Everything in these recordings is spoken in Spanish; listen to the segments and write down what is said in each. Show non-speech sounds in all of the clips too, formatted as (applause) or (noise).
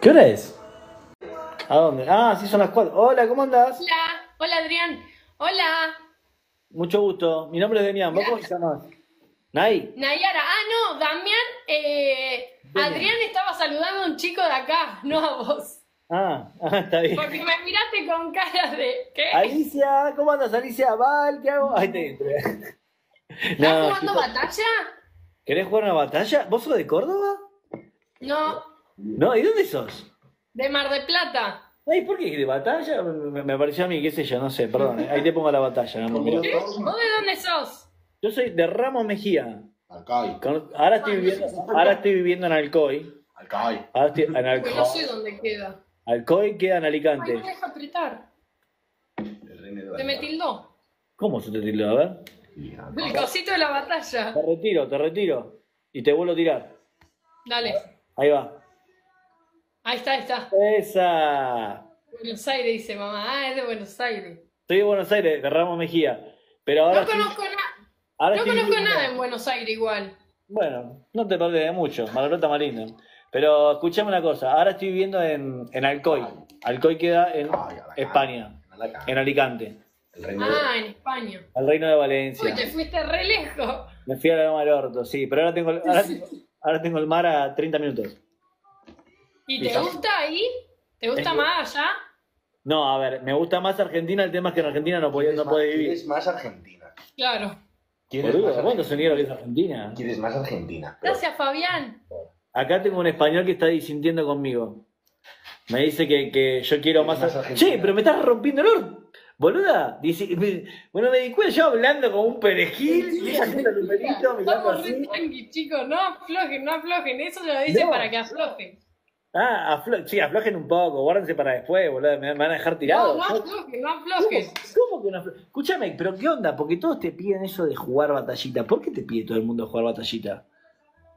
¿Qué hora es? ¿A dónde? Ah, sí, son las cuatro. Hola, ¿cómo andás? Hola, hola Adrián. Hola. Mucho gusto. Mi nombre es Demián. ¿Vos cómo te llamas? ¿Nay? Nayara. Ah, no, Damián. Eh. Adrián estaba saludando a un chico de acá, no a vos. Ah, (laughs) ah, está bien. Porque me miraste con cara de. ¿Qué? Alicia, ¿cómo andas, Alicia? Val, ¿qué hago? Ahí te entré. ¿Estás No, jugando chico. batalla? ¿Querés jugar una batalla? ¿Vos sos de Córdoba? No, No, ¿y dónde sos? de Mar de Plata. Ay, ¿por qué? ¿De batalla? Me, me pareció a mí, qué sé yo, no sé, perdón. eh. Ahí te pongo la batalla. ¿Qué? ¿Vos de dónde sos? Yo soy de Ramos Mejía. Alcai, Con- Ahora estoy viviendo, ahora estoy viviendo en Alcoy. Alcai. Ahora estoy en Porque Alcoy. no sé dónde queda. Alcoy queda en Ay, Alicante. no me deja apretar. Se me tildó. ¿Cómo se te tildó? A ver. El cosito de la batalla. Te retiro, te retiro. Y te vuelvo a tirar. Dale. Ahí va. Ahí está, ahí está. Esa. Buenos Aires, dice mamá. Ah, es de Buenos Aires. Estoy de Buenos Aires, de Ramos Mejía. Pero ahora No estoy- conozco, na- ahora no conozco viviendo- nada en Buenos Aires igual. Bueno, no te perdés de mucho. Margarita más linda. Pero escuchame una cosa. Ahora estoy viviendo en, en Alcoy. Alcoy queda en Ay. España, en Alicante. El reino de Ah, en España. Al reino de Uy, Valencia. te fuiste re lejos. Me fui a la Loma del Orto, sí. Pero ahora tengo, ahora, (laughs) ahora tengo el mar a 30 minutos. ¿Y te gusta ahí? ¿Te gusta Es- más allá? No, a ver, me gusta más Argentina. El tema es que en Argentina no, podía, no puede vivir. ¿Quieres más Argentina? Claro. ¿Quieres Boludo, más sonido que es Argentina? ¿Quieres más Argentina? Pero- Gracias, Fabián. Acá tengo un español que está disintiendo conmigo. Me dice que, que yo quiero más. Más Argentina. Che, pero me estás rompiendo el orto. Boluda, dice, me- bueno, me di cuenta yo hablando como un perejil, y ella haciendo el pelito, mirando re chicos. No aflojen, no aflojen. Eso se lo dice No. para que aflojen. Ah, aflo- sí, aflojen un poco, guárdense para después, boludo, me, van a dejar tirado. No, no aflojen, no aflojen. ¿Cómo que no aflo- Escúchame, pero ¿qué onda? Porque todos te piden eso de jugar batallita. ¿Por qué te pide todo el mundo jugar batallita?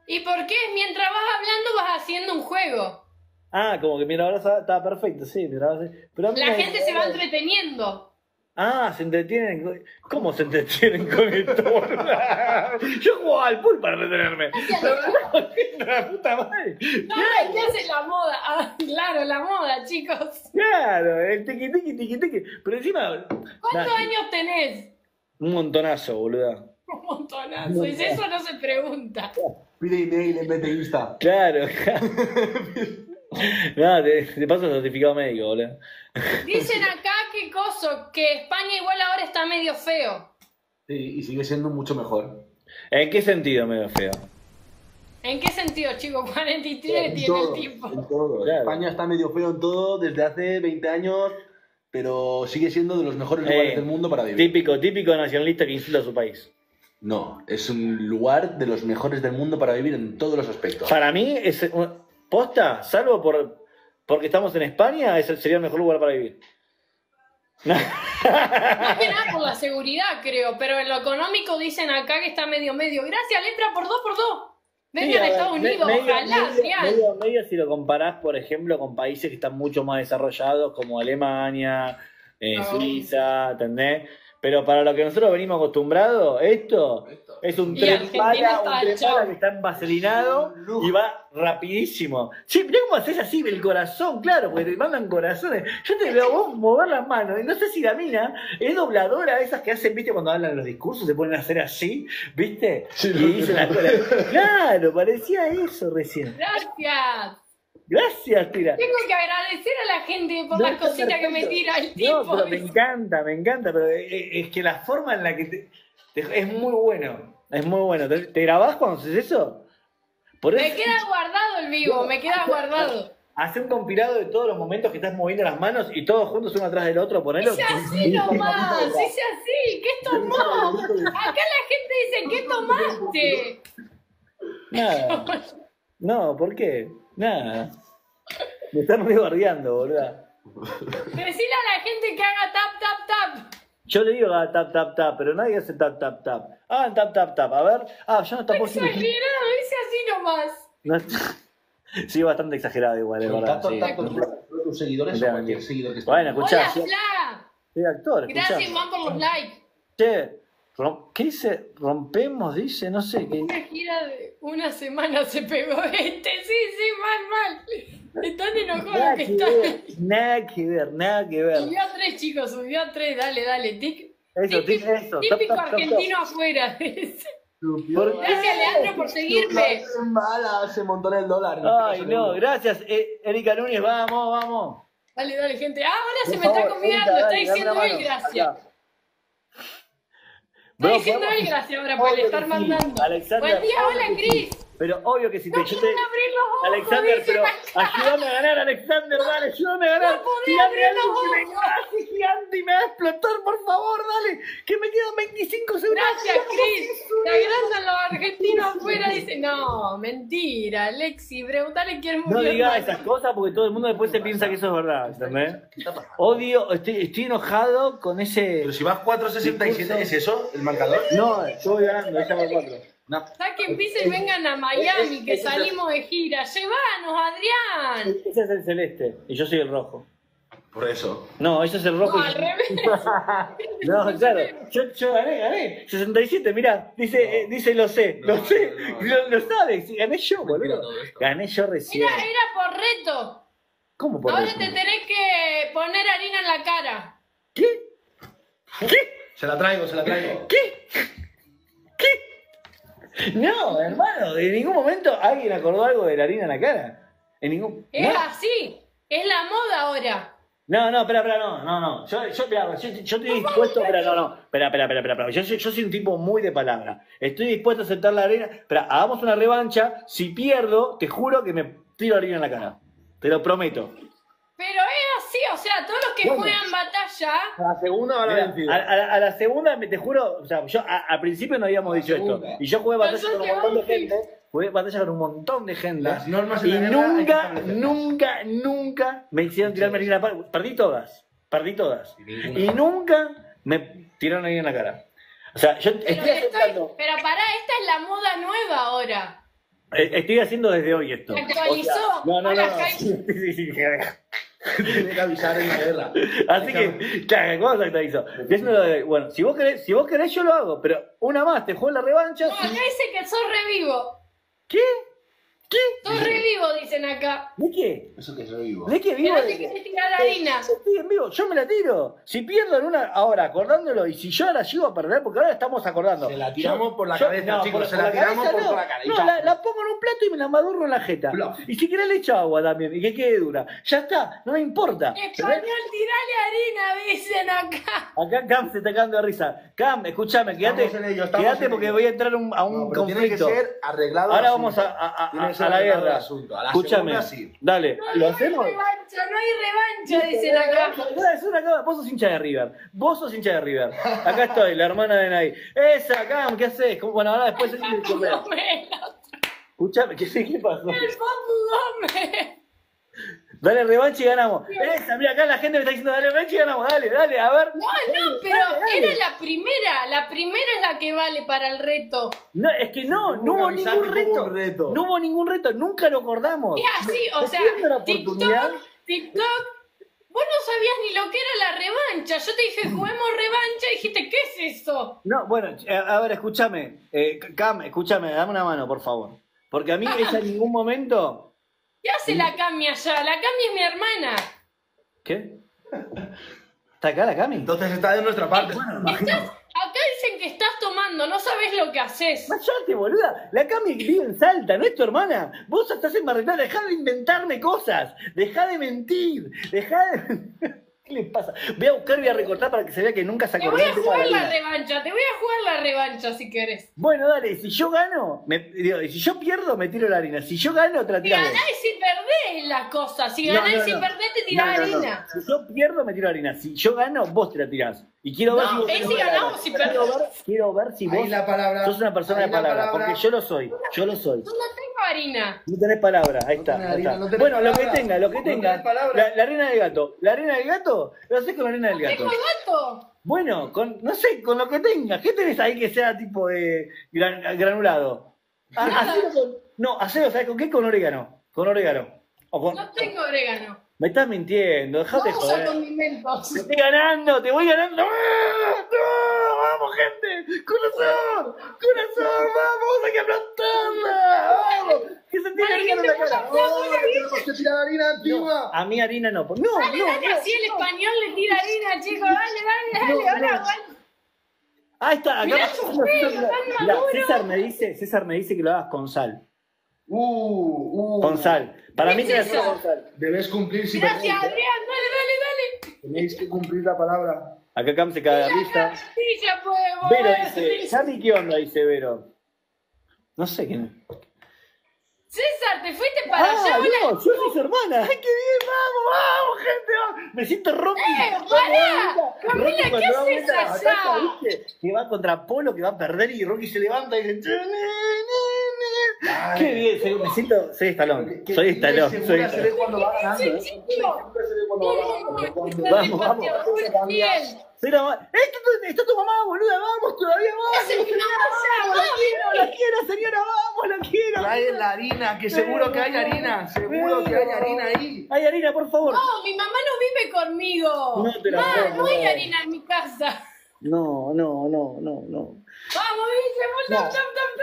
¿Y por qué? Mientras vas hablando vas haciendo un juego. Ah, como que mira, ahora está, está perfecto, sí, mira, sí. Pero a mí La gente se va entreteniendo. Ah, se entretienen. con- ¿Cómo se entretienen con esto? boludo? (laughs) Yo jugaba al pool para entretenerme. (laughs) (laughs) La puta madre. No, ¿qué hace la moda? Ah, claro, la moda, chicos. Claro, el tiqui tiqui tiqui tiqui. Pero encima. ¿Cuántos Nah, años tenés? Un montonazo, boluda. Un montonazo. Y eso no se pregunta. Pide email en vez de Insta. Claro. Nada, te, te paso el certificado médico, boludo. Dicen acá que coso, que España igual ahora está medio feo. Sí, y sigue siendo mucho mejor. ¿En qué sentido me veo feo? ¿En qué sentido, chico? (laughs) 43 En tiene todo, el tipo. en todo. Claro. España está medio feo en todo desde hace 20 años, pero sigue siendo de los mejores Eh, lugares del mundo para vivir. Típico, típico nacionalista que insulta a su país. No, es un lugar de los mejores del mundo para vivir en todos los aspectos. Para mí, es un- posta, salvo por porque estamos en España, es el, sería el mejor lugar para vivir. Más que nada por la seguridad, creo. Pero en lo económico dicen acá que está medio medio. Gracias, letra por dos por dos. Vengan Sí, a Estados Unidos, medio- ojalá, medio- medio- medio si lo comparás, por ejemplo, con países que están mucho más desarrollados, como Alemania, eh, Ah. Suiza, ¿entendés? Pero para lo que nosotros venimos acostumbrados, esto es un Y tren está un tren bala que está envaselinado y va rapidísimo. Che, mirá cómo haces así el corazón, claro, porque te mandan corazones. Yo te veo a vos mover las manos, y no sé si la mina es dobladora, esas que hacen, viste, cuando hablan los discursos, se ponen a hacer así, viste, Sí, y dicen las cosas. Claro, parecía eso recién. Gracias. Gracias, tira. Tengo que agradecer a la gente por No, las cositas que me tira el tipo. No, pero me encanta, me encanta, pero es, es que la forma en la que te, te- es muy bueno, es muy bueno. ¿Te, te grabás cuando haces eso? Por Me eso, queda guardado el vivo, me queda guardado. hace un compilado de todos los momentos que estás moviendo las manos y todos juntos uno atrás del otro, ponelo. Hice así nomás, hice así. ¿Qué tomó? Acá la gente dice, ¿qué tomaste? Nada. No, ¿por qué? Nada. Me están rebardeando, boluda. Decirle a la gente que haga tap, tap, tap. Yo le digo ah, tap, tap, tap, pero nadie hace tap, tap, tap. Ah, tap, tap, tap. A ver. Ah, ya no está posible. Exagerado, hice así nomás. No está- (laughs) Sí, bastante exagerado igual, es verdad. Sí. tus- tus seguidores o cualquier seguidor que esté. Bueno, escuchá, Hola, Fla. soy actor, escuchá. Gracias, Juan, por los likes. Che, rom- ¿qué dice? Rompemos, dice, no sé qué. Una gira de una semana se pegó este. Sí, sí, mal, mal. (laughs) Están enojados Nada que que están. ver, nada que ver, nada que ver. Subió a tres, chicos, subió a tres. Dale, dale. Tic- Eso, típico tic- eso, top, típico top, top, argentino afuera. (laughs) ¿Por qué? Gracias, Leandro, por seguirme. Mala, se montó en el dólar. Ay, no, gracias, eh, Erika Núñez, vamos, vamos. Dale, dale, gente. Ah, ahora se Por me está favor, convidando. Está diciendo él gracias. Acá. Está diciendo él gracias ahora por Obvio estar mandando. Alexander, Buen día, hola. Cris. Pero obvio que si te, No yo te, abrir los ojos, Alexander, dicen pero ayúdame a ganar, Alexander, dale, ayúdame a ganar. No podía abrir los me ojos. hace gigante y me va a explotar, por favor, dale, que me quedan 25 segundos. Gracias, Cris. Te agrandan los argentinos afuera. Dice, no, mentira, Alexi. Preguntale quién No murió. digas hermano. esas cosas porque todo el mundo después se piensa que eso es verdad, ¿entendés? Odio, estoy, estoy enojado con ese... Pero si vas 4.67, ¿es eso el marcador? No, yo voy ganando, ella va cuatro. No. Saquen pizza y vengan a Miami, que salimos de gira. Llévanos, Adrián. Ese es el celeste y yo soy el rojo. Por eso. No, ese es el rojo. No, y- al revés. (laughs) No, claro, yo, yo gané, gané. 67, mirá, dice, eh, dice lo sé, No, lo sé, no, no. lo, lo sabes, gané yo, boludo. Gané yo recién. Era, era por reto. ¿Cómo por Ahora te tenés que poner harina en la cara. ¿Qué? ¿Qué? Se la traigo, se la traigo. ¿Qué? No, hermano, en ningún momento alguien acordó algo de la harina en la cara. En ningún. Es no. así. Es la moda ahora. No, no, espera, espera, no, no, no. Yo, yo, yo, yo estoy dispuesto, espera, no, no. Espera, espera, espera, espera. Yo, soy- yo soy un tipo muy de palabra. Estoy dispuesto a aceptar la arena. Espera, hagamos una revancha. Si pierdo, te juro que me tiro harina en la cara. Te lo prometo. Así, o sea, todos los que Bueno. juegan batalla. A la segunda va la vencida. a, a la- a la segunda, me- te juro, o sea, yo a- al principio no habíamos dicho segunda. esto. Y yo jugué batalla con un montón de sí. gente. Jugué batalla con un montón de gente. Las normas en Y nunca, nunca, nunca me hicieron tirarme en la cara. Perdí todas. Perdí todas. Y nunca me tiraron harina en la cara. O sea, yo Pero, estoy pero pará, esta es la moda nueva ahora. eh, Estoy haciendo desde hoy esto. Actualizó. O sea, no, no, no. No. (laughs) (laughs) Tiene que avisar en la guerra. Así que, claro, ¿cómo se actualizó? Bueno, si vos querés, si vos querés, yo lo hago. Pero una más, te juego la revancha. No, acá dice que sos revivo. ¿Qué? ¿Qué? Sos revivo, dicen acá. ¿De qué? Eso que es revivo. ¿De qué Que vivo? no de te qué? querés tirar harina. Estoy en vivo, yo me la tiro. Si pierdo en una, ahora acordándolo, y si yo ahora llego a perder, porque ahora estamos acordando. Se la tiramos Yo- por la yo- cabeza, chicos, se la tiramos por la cara, No, la, la pongo en un plato y me la madurro en la jeta. Bluff. Y si querés le echo agua también, y que quede dura. Ya está, no me importa. Español, tirale harina, dicen acá. Acá Cam se está cagando de risa. Cam, escúchame, quédate, ello, quédate porque ello. voy a entrar un- a un No, pero tiene que conflicto. ser arreglado. Ahora vamos a, a- la el guerra. asunto. A la Escúchame. segunda, sí. Dale, No, ¿lo no hacemos? hay revancha, no hay revancha, dicen acá. Es una cama. Vos sos hincha de River. Vos sos hincha de River. Acá estoy, la hermana de Nay. Esa, Cam, ¿qué haces? ¿Cómo- Bueno, ahora después. Escuchame, ¿qué, ¿qué pasó? el Papu Gómez. Dale revancha y ganamos. Esa, mira, acá la gente me está diciendo dale revancha y ganamos. Dale, dale, a ver. No, no, pero era la primera. La primera es la que vale para el reto. No, es que no, no hubo ningún reto. No hubo ningún reto, nunca lo acordamos. Es así, o sea. TikTok, TikTok. Vos no sabías ni lo que era la revancha. Yo te dije, juguemos revancha y dijiste, ¿qué es eso? No, bueno, a, a ver, escúchame. Eh, Cam, escúchame, dame una mano, por favor. Porque a mí (laughs) ella en ningún momento. ¿Qué hace la Cami allá? La Cami es mi hermana. ¿Qué? ¿Está acá la Cami? Entonces está de nuestra parte. Estás, acá dicen que estás tomando, no sabes lo que haces. Mayate, boluda. La Cami vive en Salta, no es tu hermana. Vos estás en Barretal, dejá de inventarme cosas. Dejá de mentir. Dejá de. (laughs) ¿Qué le pasa? Voy a buscar y voy a recortar para que se vea que nunca se Te acordó voy a jugar la revancha, te voy a jugar la revancha si querés. Bueno, dale, si yo gano, me, digo, si yo pierdo, me tiro la harina. Si yo gano, te la Si tiramos. ganás y si perdés la cosa. Si No, ganás no, y si no. perdés te tirás No, no, no. harina. Si yo pierdo, me tiro harina. Si yo gano, vos te la tirás. Y quiero ver No, si vos si ganamos, si quiero perdemos. ver, quiero ver si Ahí vos la palabra. sos una persona Ahí de la palabra, palabra. porque yo lo soy. Yo lo soy. Yo no tengo harina. No tenés palabra, ahí está. harina, está. no bueno, lo que tenga, lo que No tenga. La, la arena del gato. La arena del gato, lo haces con la arena del gato. Tengo gato. Bueno, con, no sé, con lo que tenga. ¿Qué tenés ahí que sea tipo de gran- granulado? Ah, (laughs) hacelo con- no, hacelo, ¿sabes con qué? Con orégano. Con orégano. O con- No tengo orégano. Me estás mintiendo, No dejate uso joder. condimentos. Te estoy ganando, te voy ganando. ¡Ah! ¡No! ¡Vamos, gente! ¡Corazón! ¡Corazón! ¡Vamos! ¡Hay que aplastarla! ¡Vamos! ¡Que se tire A mí harina no. pues, No, Dale, no, dale, no. así el español le tira harina, chicos. Dale, dale, dale. Ahora. Ahí está, acá. César me dice, César me dice que lo hagas con sal. Uh, uh. Con sal. Para mí ¿Qué que es con sal. Debes cumplir si Gracias. Adrián. Dale, dale, dale. Tenéis que cumplir la palabra. Acá Cam se cae de risa. Sí, ya podemos. Vero dice, Sammy, ¿qué onda? Dice Vero. No sé quién es. César, te fuiste para Ah, allá. no, Hola. yo soy su hermana. ¡Ay, qué bien! ¡Vamos, vamos, gente! vamos! Me siento Rocky. ¡Eh, pará! Camila, Rocky ¿qué haces allá? ¿viste? Que va contra Polo, que va a perder y Rocky se levanta y dice... Ay. ¡Qué bien! soy- Me siento... Soy Estalón. Soy Estalón. Soy se ve Estalón. cuando va ganando, ¿eh? Segura se ve cuando va ganando. Vamos, vamos. Bien. Soy la ma- ¡Eh, está, tu- está tu mamá, boluda! ¡Vamos, todavía vamos! No pasa, ¡La quiero, la quiero, señora! ¡Vamos, la quiero! Trae la harina, que seguro que hay harina. Seguro que hay harina ahí. ¡Hay harina, por favor! No, mi mamá no vive conmigo. No te la Ma, puedo no hay harina en mi casa. No, no, no, no, no. Vamos, dice, vos, No,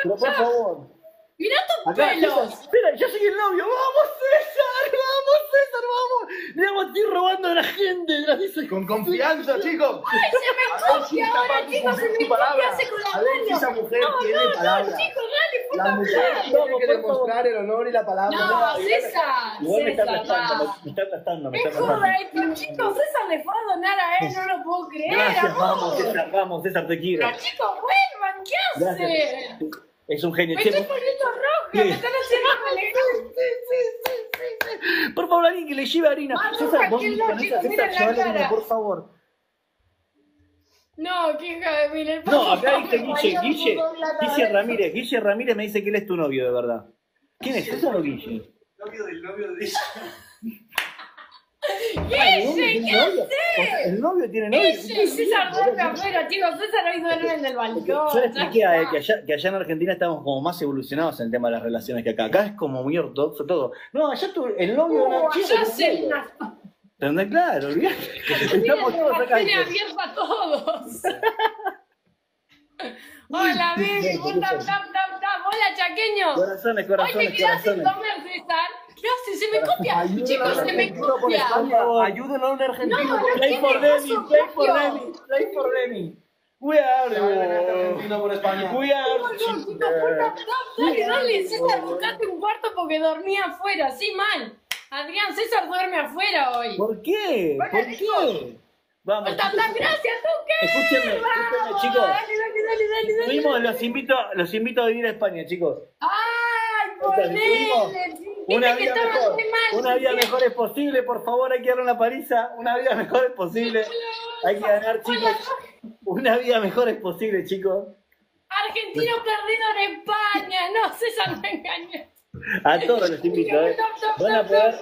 Pero por favor. Mirá tus Acá, pelos. César, espera, yo soy el novio. ¡Vamos, César! ¡Vamos, César! ¡Vamos! Digamos, estoy robando a la gente. Con confianza, chicos. Ay, se me copia ahora, chicos, se me copia, hace con la A ver si mano. esa mujer no, tiene no, palabra. No, chicos, dale, por La mujer tiene Vamos, que demostrar el honor y la palabra. No, César, Igual me está aplastando, me, está aplastando, me Es está aplastando. correcto, chicos, César le fue a donar a él, no lo puedo creer. Gracias, vamos, amor. César, vamos, César, te quiero. Pero chicos, vuelvan, ¿qué hacen? Gracias. Es un genio. Me Che, estoy me están haciendo (laughs) por favor, alguien que le lleve harina. Más César, vos que lógico, harina, por favor. No, qué hija de mil. No, acá dice Guille, Guille, Guille Ramírez, Guille Ramírez me dice que él es tu novio, de verdad. ¿Quién es César o Guille? Novio del novio de ella. ¿Qué haces? El novio tiene novio. Guille, César duerme afuera, chicos, César hoy duerme en el balcón. Yo le expliqué a él que allá, que allá en Argentina estamos como más evolucionados en el tema de las relaciones que acá. Acá es como muy ortodoxo todo. No, allá tu, el novio de una Uh, chica. Claro, olvidate. (laughs) Estamos todos acá. tiene abierta a todos. (laughs) Hola, tap. Hola, chaqueño. Corazones, Hoy corazones, te quedas sin comer, César. ¿Qué haces? Se me copia. Ayúdenlo Chicos, se me por copia. Ayúdenlo a un argentino. No, no, Play for Demi, play for. Demi, play for Demi. We are. argentino por España. We are. No. Dale, dale, César, buscate un cuarto porque dormía afuera. Sí, mal. Adrián, César duerme afuera hoy. ¿Por qué? ¿Por qué? Vamos. Tap, gracias, ¿tú qué? Escúchenme, escúchenme, Vamos, chicos. Dale, dale, dale, dale. Fuimos, los invito, los invito a vivir a España, chicos. ¡Ay, ponele! Una vida mejor. Una vida mejor es posible, por favor, hay que darle una paliza. Una vida mejor es posible. Hay que ganar, chicos. Una vida mejor es posible, chicos. Argentino perdido en España. No, (laughs) César me engañó. A todos los invito, ¿eh? Van a poder,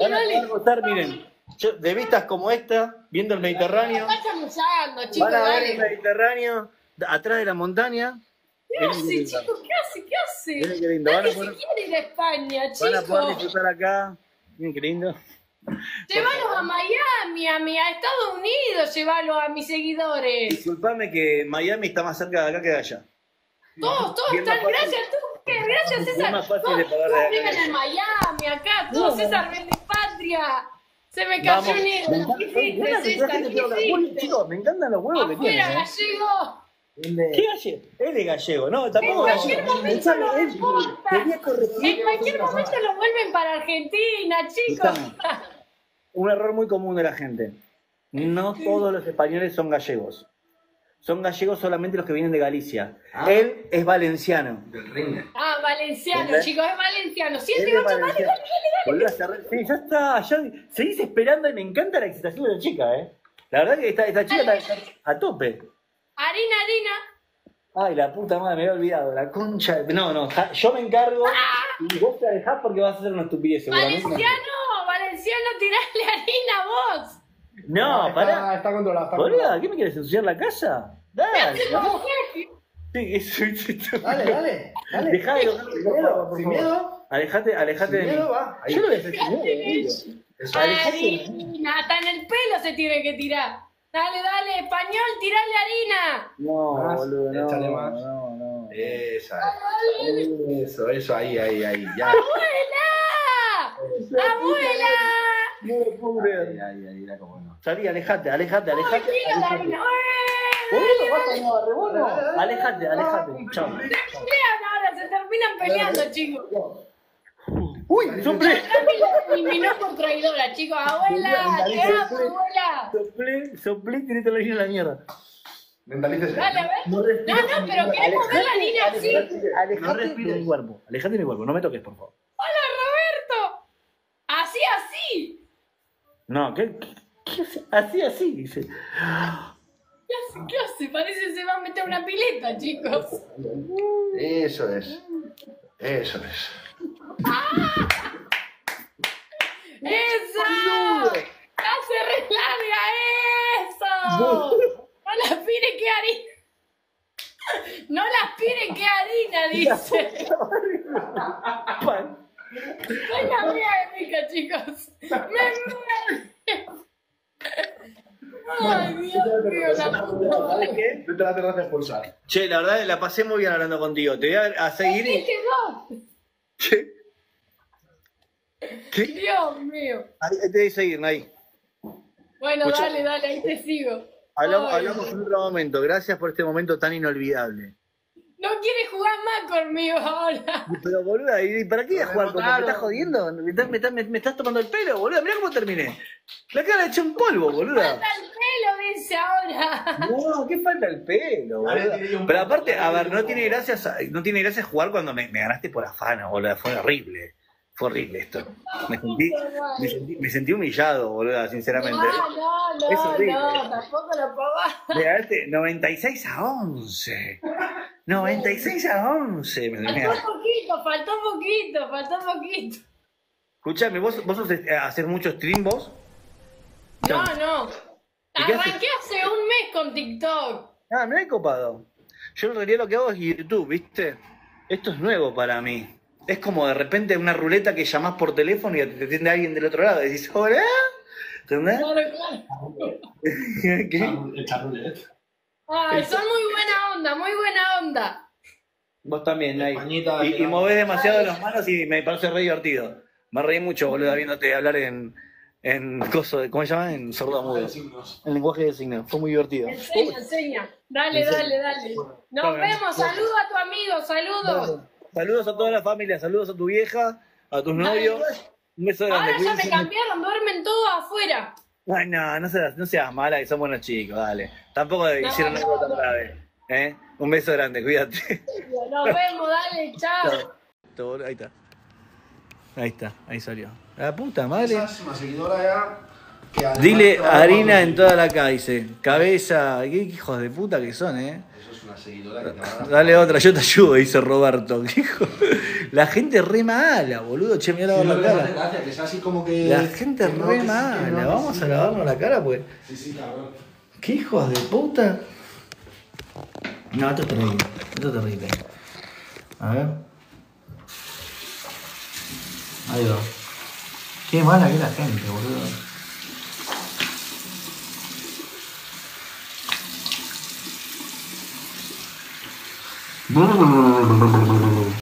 van a poder gozar, miren. Yo, de vistas como esta, viendo el Mediterráneo. Van a ver el. Mediterráneo atrás de la montaña. ¿Qué hace, chicos? ¿Qué hace? ¿Qué hace? Miren qué lindo. Van a poder, se quiere ir a España, van a poder chicos. disfrutar acá. Miren qué lindo. Llévalos a Miami, a, mi, a Estados Unidos, llévalos a mis seguidores. Disculpame que Miami está más cerca de acá que de allá. Todos, todos están. Gracias, tú. ¿qué? Gracias, César. más fácil Todos, viven en Miami, acá. Todos, César, vende patria. Se me cayó Vamos. un Me hilo. encanta- ¿Qué hiciste, que César? gente ¿Qué que? Chicos, me encantan los huevos que tiene. Afuera, ¿eh? gallego. ¿Qué gallego? Él es gallego, no, tampoco En cualquier gallego. momento él corregir. En cualquier momento lo vuelven para Argentina, chicos. Un error muy común de la gente. No todos los españoles son gallegos. Son gallegos solamente los que vienen de Galicia. Ah. Él es valenciano. Del. Ah, valenciano, ¿Entendés? chicos, es valenciano. Siete, ocho, dale, valenciano. dale, dale, dale. Sí, ya está. Ya seguís esperando y me encanta la excitación de la chica, ¿eh? La verdad que esta, esta chica está, está a tope. Harina, harina. Ay, la puta madre, me había olvidado. La concha. de- No, no, ja- yo me encargo y vos te dejás porque vas a hacer una estupidez, seguramente. Valenciano, valenciano, tirale harina vos. No, está, pará. Está controlado. Está Boluda, controlado. ¿qué me quieres ensuciar la casa? Dale, ¿no? Sí, eso, eso, Dale, dale. dale. Dejá de dedo, por Sin miedo. Alejate, alejate de mí. Miedo va. Ahí. Yo lo voy a hacer sin miedo. Harina, hasta en el pelo se tiene que tirar. Dale, dale, español, tirale harina. No, Más, boludo, no, échale más. no, no. Esa. Eso, eso, ahí, ahí, ahí. Ya. ¡Abuela! ¡Abuela! No lo puedo Ahí, creer. ahí, ahí, cómo no. Salí, alejate, alejate, ¡Ay, alejate. tira la alejate. harina! No. Alejate, alejate. Chao. Pelean ahora, se terminan peleando, chicos. Uy, soplé. Eliminó por traidora, chicos. Abuela, ¿qué hago, abuela? Soplé, soplé y tiré la harina a la mierda. Mentalícese. Dale, a ver. No, No, no, pero queremos ver la harina así. Alejate No de respires. mi cuerpo. Alejate de mi cuerpo. No me toques, por favor. ¡Hola, Roberto! Así, así. No, ¿qué, qué, qué hace? Así, así, dice. ¿Qué hace? ¿Qué hace? Parece que se va a meter una pileta, chicos. Eso es. Eso es. ¡Eso! ¡Hace re larga eso! No la aspire que harina. No la aspire que harina, (laughs) dice. Pan. Soy la mía épica, chicos. Me muero. Ay, Dios mío, la puta. ¿Sabes qué? Vete a la terraza a expulsar. Che, la verdad la pasé muy bien hablando contigo. Te voy a, a seguir y. Che. ¿Qué? Dios mío. Ahí te voy a seguir, ahí. Bueno, Escucha. dale, dale, ahí te sigo. Hablamos, Ay, hablamos en otro momento. Gracias por este momento tan inolvidable. No quiere jugar más conmigo ahora. Pero, boluda, ¿y para qué voy a jugar con ¿Me estás jodiendo? ¿Me estás, me, estás, me- me estás tomando el pelo, boluda? Mirá cómo terminé. La cara hecha un polvo, boluda. Falta el pelo, dice ahora. No, ¿qué falta el pelo, boluda? Pero aparte, a ver, no tiene gracia, no tiene gracia jugar cuando me, me ganaste por afano, boluda. Fue horrible. Fue horrible esto. Me sentí, me sentí, me sentí humillado, boluda, sinceramente. No, no, Es no, horrible. no, tampoco lo puedo. Me ganaste 96 a 11. 96 a 11. Me, me- Faltó poquito, faltó poquito, faltó poquito. Escuchame, ¿vos, vos eh, haces mucho stream vos? No, no. ¿Y qué Arranqué hace un mes con TikTok. Ah, me he copado. Yo en realidad lo que hago es YouTube, ¿viste? Esto es nuevo para mí. Es como de repente una ruleta que llamás por teléfono y te atiende alguien del otro lado y dices, hola. ¿Entendés? Claro, claro. (laughs) ¿Qué? Ay, son muy buena onda, muy buena onda. Vos también. Españita, Y, y movés demasiado las manos y me parece re divertido. Me reí mucho, boludo, viéndote hablar en, en coso, de- ¿cómo se llama? En sordomudo. signos. En lenguaje de signos. Fue muy divertido. Enseña, enseña. Dale, Enseña. dale, dale. Nos vemos. Saludos a tu amigo, saludos. Saludos a toda la familia, saludos a tu vieja, a tus novios. Un beso grande. Ahora ya me cambiaron, duermen todos afuera. Ay, no, no seas, no seas mala, que son buenos chicos, dale. Tampoco No, hicieron no, algo tan grave. ¿eh? Un beso grande, cuídate. Nos vemos, dale, chao. Ahí está. Ahí está, ahí salió. La puta madre. Esa es una seguidora ya. Dile harina en toda la cara, dice. Cabeza. Qué hijos de puta que son, eh. Eso es una seguidora que te va a dar. Dale otra, yo te ayudo, dice Roberto. (laughs) Hijo. La gente es re mala, boludo. Che, mira Sí, la lo que me hace cara. gracia, que sea así como que. La gente es que no, re que sí, que mala. que Vamos sí. a lavarnos la cara, pues. Sí, sí, cabrón. ¿Qué hijos de puta? No, esto es terrible. Esto es terrible. A ver. Ahí va. Qué mala que es la gente, boludo. ¡Gracias!